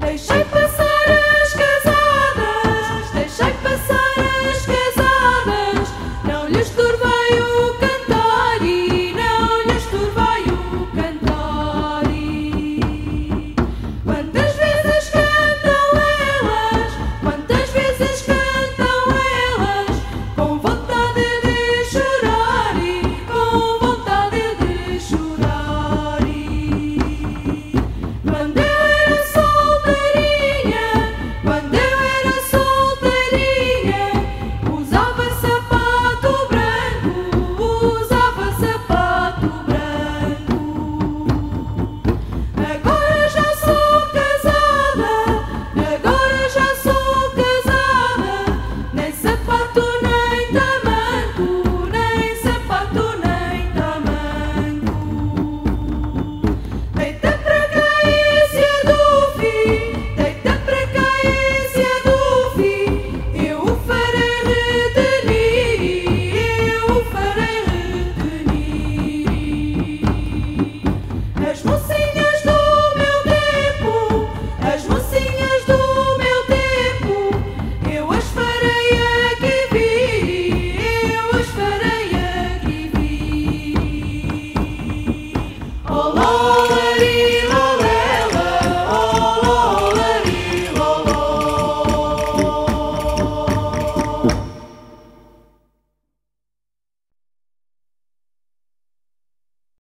They shape